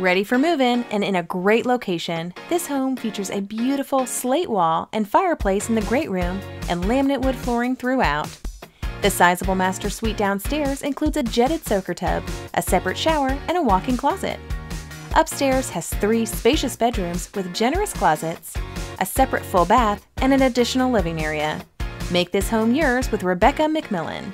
Ready for move-in and in a great location, this home features a beautiful slate wall and fireplace in the great room and laminate wood flooring throughout. The sizable master suite downstairs includes a jetted soaker tub, a separate shower, and a walk-in closet. Upstairs has three spacious bedrooms with generous closets, a separate full bath, and an additional living area. Make this home yours with Rebecca McMillan.